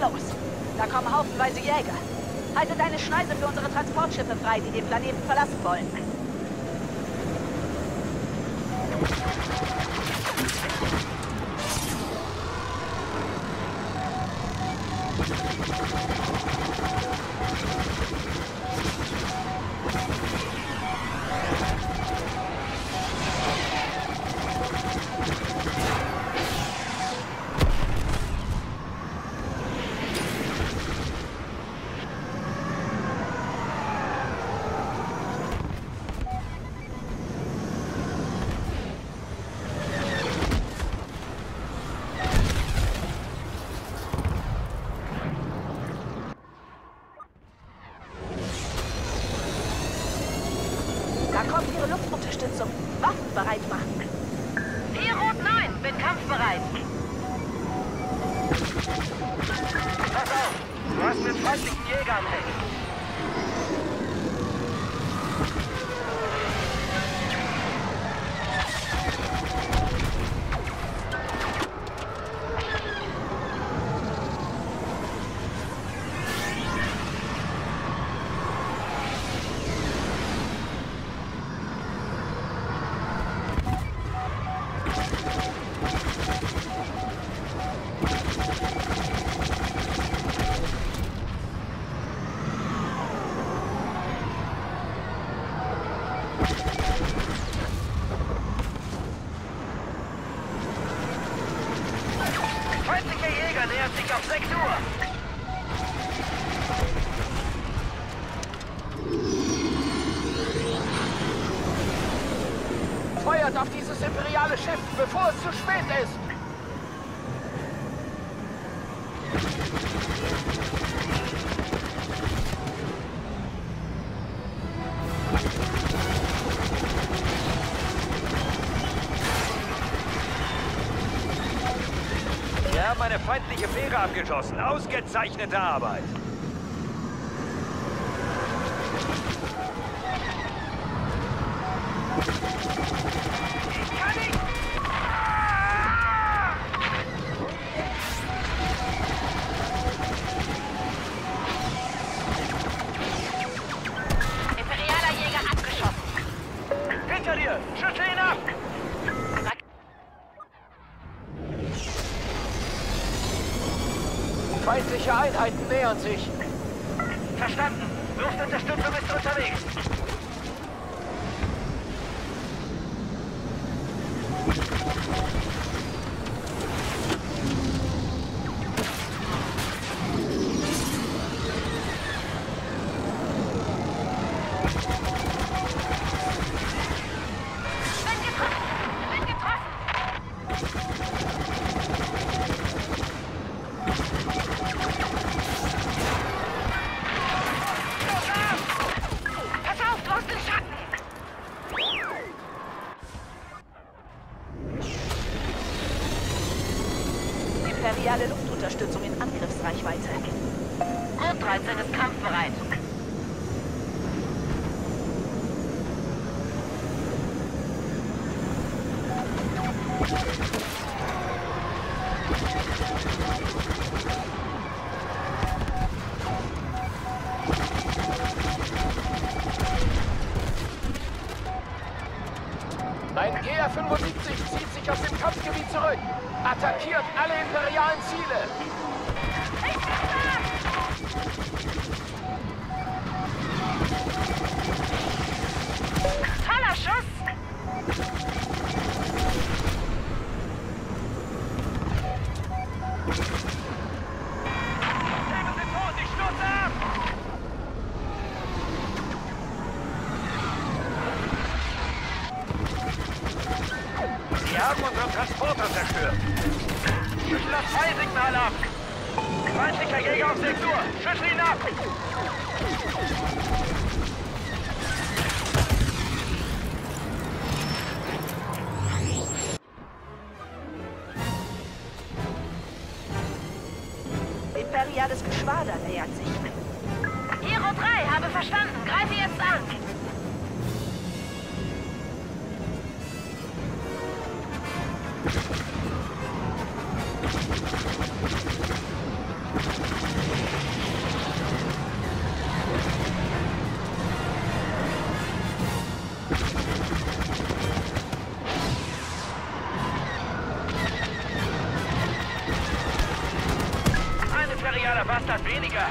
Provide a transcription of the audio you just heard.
los. Da kommen haufenweise Jäger. Halte deine Schneise für unsere Transportschiffe frei, die den Planeten verlassen wollen. Luftunterstützung. Waffen bereit machen. 4 Rot 9, bin kampfbereit. Pass auf! Du hast einen feindlichen Jäger am Feindlicher Jäger nähert sich auf 6 Uhr. Feuert auf dieses imperiale Schiff, bevor es zu spät ist! Haben eine feindliche Fähre abgeschossen. Ausgezeichnete Arbeit. Feindliche Einheiten nähern sich. Verstanden. Luftunterstützung ist unterwegs. Imperiale Luftunterstützung in Angriffsreichweite. Rot 13 ist kampfbereit. Ein GR-75 zieht sich aus dem Kampfgebiet zurück. Attackiert alle imperialen Ziele. Toller Schuss. Sie haben unseren Transporter zerstört. Schüttel das Fallsignal ab! Feindlicher Jäger auf 6 Uhr! Schüttel ihn ab! Imperiales Geschwader nähert sich. Hero 3, habe verstanden. Greife jetzt an. Eine feriale Bastard weniger.